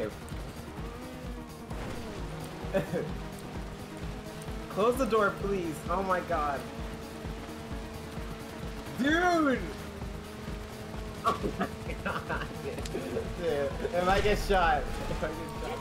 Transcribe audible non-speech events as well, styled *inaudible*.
Okay. *laughs* Close the door, please. Oh my god. Dude! Oh my *laughs* god. Dude, if I get shot, if I get shot,